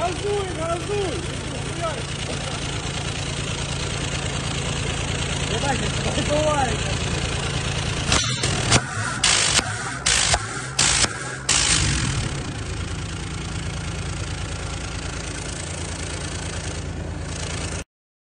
Azul, azul! Давайте, побывайте.